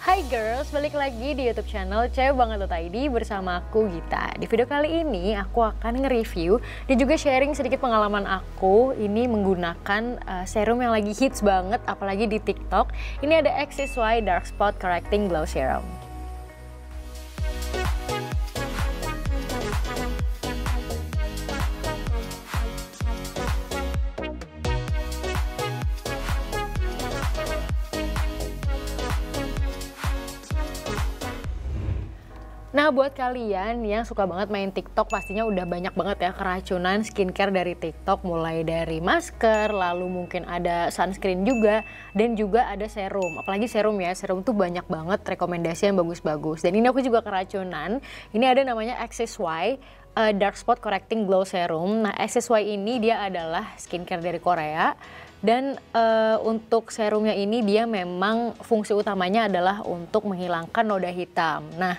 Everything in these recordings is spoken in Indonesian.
Hai girls, balik lagi di YouTube channel Cewek Banget ID bersama aku Gita. Di video kali ini aku akan nge-review dan juga sharing sedikit pengalaman aku ini menggunakan uh, serum yang lagi hits banget apalagi di TikTok. Ini ada XSY Dark Spot Correcting Glow Serum. Nah buat kalian yang suka banget main TikTok pastinya udah banyak banget ya keracunan skincare dari TikTok mulai dari masker lalu mungkin ada sunscreen juga dan juga ada serum. Apalagi serum ya serum tuh banyak banget rekomendasi yang bagus-bagus. Dan ini aku juga keracunan. Ini ada namanya XSY uh, Dark Spot Correcting Glow Serum. Nah XSY ini dia adalah skincare dari Korea. Dan uh, untuk serumnya ini dia memang fungsi utamanya adalah untuk menghilangkan noda hitam. Nah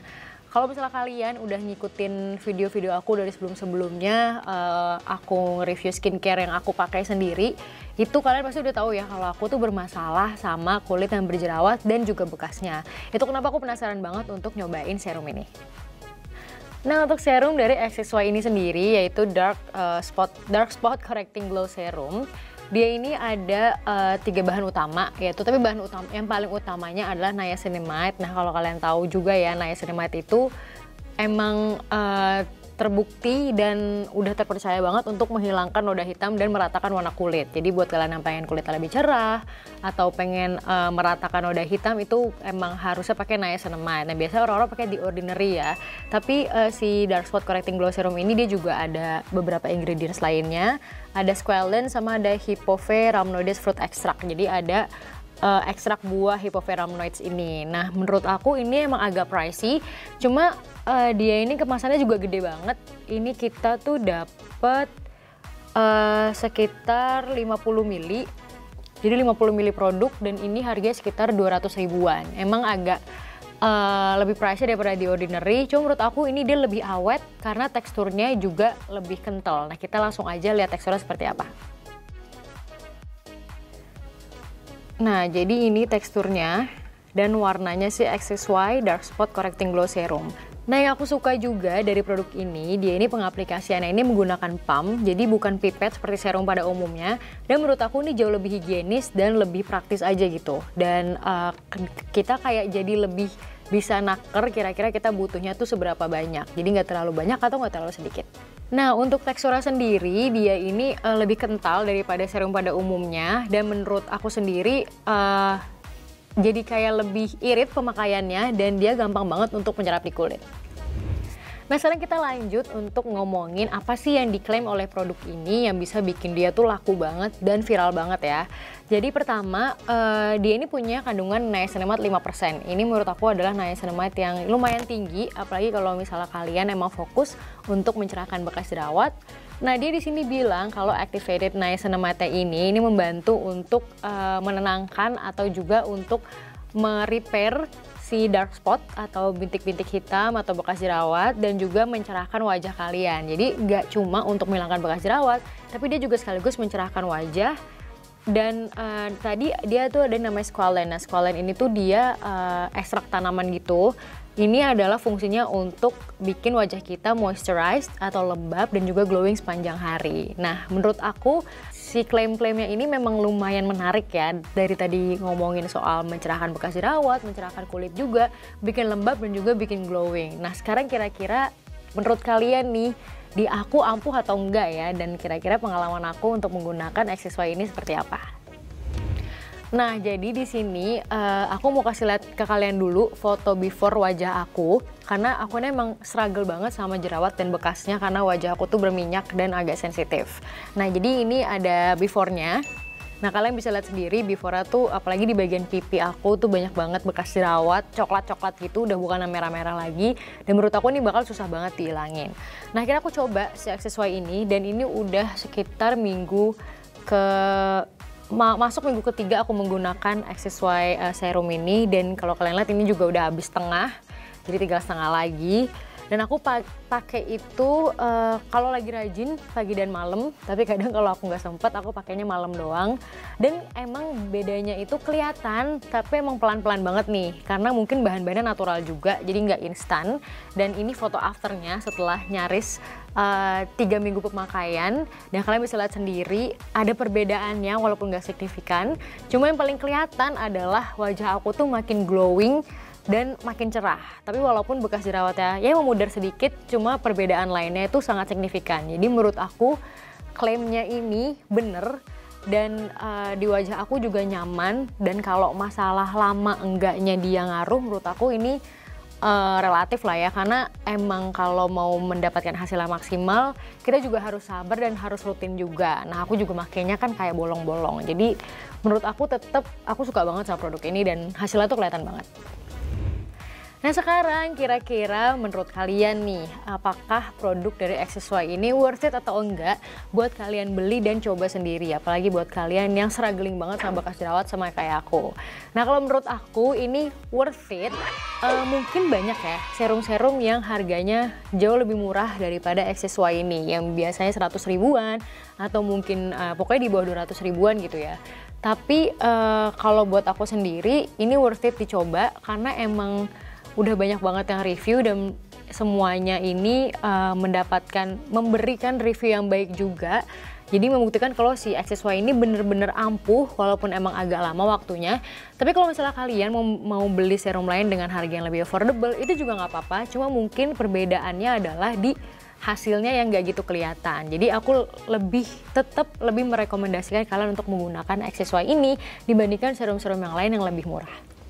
kalau misalnya kalian udah ngikutin video-video aku dari sebelum-sebelumnya, uh, aku review skincare yang aku pakai sendiri, itu kalian pasti udah tahu ya kalau aku tuh bermasalah sama kulit yang berjerawat dan juga bekasnya. Itu kenapa aku penasaran banget untuk nyobain serum ini. Nah untuk serum dari XSY ini sendiri yaitu Dark uh, Spot Dark Spot Correcting Glow Serum dia ini ada uh, tiga bahan utama yaitu tapi bahan utama yang paling utamanya adalah niacinamide. Nah kalau kalian tahu juga ya niacinamide itu emang uh, terbukti dan udah terpercaya banget untuk menghilangkan noda hitam dan meratakan warna kulit. Jadi buat kalian yang pengen kulitnya lebih cerah atau pengen uh, meratakan noda hitam itu emang harusnya pakai niacinamide. Nah biasanya orang-orang pakai di ordinary ya. Tapi uh, si Dark Spot Correcting Glow Serum ini dia juga ada beberapa ingredients lainnya. Ada squalene sama ada Hippophae rhamnoides fruit extract. Jadi ada uh, ekstrak buah Hippophae ini. Nah, menurut aku ini emang agak pricey. Cuma uh, dia ini kemasannya juga gede banget. Ini kita tuh dapat uh, sekitar 50 mili. Jadi 50 mili produk dan ini harganya sekitar 200 ribuan. Emang agak uh, lebih pricey daripada di ordinary. Cuma menurut aku ini dia lebih awet karena teksturnya juga lebih kental. Nah kita langsung aja lihat teksturnya seperti apa. Nah jadi ini teksturnya dan warnanya si XSY Dark Spot Correcting Glow Serum. Nah yang aku suka juga dari produk ini, dia ini pengaplikasiannya ini menggunakan pump, jadi bukan pipet seperti serum pada umumnya. Dan menurut aku ini jauh lebih higienis dan lebih praktis aja gitu. Dan uh, kita kayak jadi lebih bisa naker kira-kira kita butuhnya tuh seberapa banyak. Jadi nggak terlalu banyak atau nggak terlalu sedikit. Nah untuk teksturnya sendiri dia ini uh, lebih kental daripada serum pada umumnya. Dan menurut aku sendiri uh, jadi kayak lebih irit pemakaiannya dan dia gampang banget untuk menyerap di kulit. Nah sekarang kita lanjut untuk ngomongin apa sih yang diklaim oleh produk ini yang bisa bikin dia tuh laku banget dan viral banget ya. Jadi pertama uh, dia ini punya kandungan niacinamide 5%. Ini menurut aku adalah niacinamide yang lumayan tinggi apalagi kalau misalnya kalian emang fokus untuk mencerahkan bekas jerawat. Nah dia di sini bilang kalau activated niacinamide ini ini membantu untuk uh, menenangkan atau juga untuk merepair si dark spot atau bintik-bintik hitam atau bekas jerawat dan juga mencerahkan wajah kalian. Jadi nggak cuma untuk menghilangkan bekas jerawat, tapi dia juga sekaligus mencerahkan wajah dan uh, tadi dia tuh ada namanya squalene. Nah, squalene ini tuh dia uh, ekstrak tanaman gitu. Ini adalah fungsinya untuk bikin wajah kita moisturized atau lembab dan juga glowing sepanjang hari. Nah, menurut aku si klaim-klaimnya ini memang lumayan menarik ya dari tadi ngomongin soal mencerahkan bekas jerawat, mencerahkan kulit juga, bikin lembab dan juga bikin glowing. Nah sekarang kira-kira menurut kalian nih di aku ampuh atau enggak ya dan kira-kira pengalaman aku untuk menggunakan XSY ini seperti apa? Nah, jadi di sini uh, aku mau kasih lihat ke kalian dulu foto before wajah aku karena aku ini emang struggle banget sama jerawat dan bekasnya karena wajah aku tuh berminyak dan agak sensitif. Nah, jadi ini ada before-nya. Nah, kalian bisa lihat sendiri before tuh apalagi di bagian pipi aku tuh banyak banget bekas jerawat, coklat-coklat gitu udah bukan merah-merah lagi dan menurut aku ini bakal susah banget dihilangin. Nah, akhirnya aku coba si aksesuari ini dan ini udah sekitar minggu ke ma masuk minggu ketiga aku menggunakan XSY uh, serum ini. Dan kalau kalian lihat ini juga udah habis setengah jadi tinggal setengah lagi Dan aku pakai itu uh, kalau lagi rajin pagi dan malam, tapi kadang kalau aku nggak sempet aku pakainya malam doang. Dan emang bedanya itu kelihatan, tapi emang pelan-pelan banget nih, karena mungkin bahan-bahannya natural juga, jadi nggak instan. Dan ini foto afternya setelah nyaris uh, tiga minggu pemakaian dan kalian bisa lihat sendiri ada perbedaannya walaupun nggak signifikan cuma yang paling kelihatan adalah wajah aku tuh makin glowing dan makin cerah. Tapi walaupun bekas jerawatnya ya memudar sedikit cuma perbedaan lainnya itu sangat signifikan. Jadi menurut aku klaimnya ini bener dan uh, di wajah aku juga nyaman dan kalau masalah lama enggaknya dia ngaruh menurut aku ini uh, relatif lah ya. Karena emang kalau mau mendapatkan hasil yang maksimal kita juga harus sabar dan harus rutin juga. Nah aku juga makainya kan kayak bolong-bolong. Jadi menurut aku tetap aku suka banget sama produk ini dan hasilnya tuh kelihatan banget Nah sekarang kira-kira menurut kalian nih, apakah produk dari Accessway ini worth it atau enggak buat kalian beli dan coba sendiri, apalagi buat kalian yang struggling banget sama bekas jerawat sama kayak aku. Nah kalau menurut aku ini worth it, uh, mungkin banyak ya serum-serum yang harganya jauh lebih murah daripada Accessway ini, yang biasanya 100 ribuan atau mungkin uh, pokoknya di bawah 200 ribuan gitu ya. Tapi uh, kalau buat aku sendiri ini worth it dicoba karena emang udah banyak banget yang review dan semuanya ini uh, mendapatkan memberikan review yang baik juga. Jadi membuktikan kalau si XSY ini bener-bener ampuh walaupun emang agak lama waktunya. Tapi kalau misalnya kalian mau, mau beli serum lain dengan harga yang lebih affordable itu juga nggak apa-apa. Cuma mungkin perbedaannya adalah di hasilnya yang nggak gitu kelihatan. Jadi aku lebih tetap lebih merekomendasikan kalian untuk menggunakan XSY ini dibandingkan serum-serum yang lain yang lebih murah.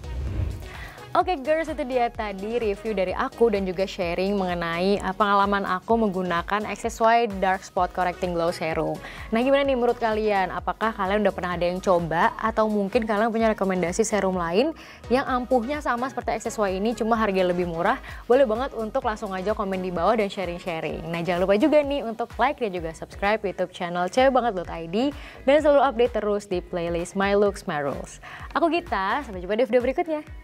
Oke okay, girls, itu dia tadi review dari aku dan juga sharing mengenai uh, pengalaman aku menggunakan XSY Dark Spot Correcting Glow Serum. Nah gimana nih menurut kalian? Apakah kalian udah pernah ada yang coba atau mungkin kalian punya rekomendasi serum lain yang ampuhnya sama seperti XSY ini cuma harga lebih murah? Boleh banget untuk langsung aja komen di bawah dan sharing-sharing. Nah jangan lupa juga nih untuk like dan juga subscribe YouTube channel cewekbanget.id dan selalu update terus di playlist My Looks My Rules. Aku Gita, sampai jumpa di video berikutnya.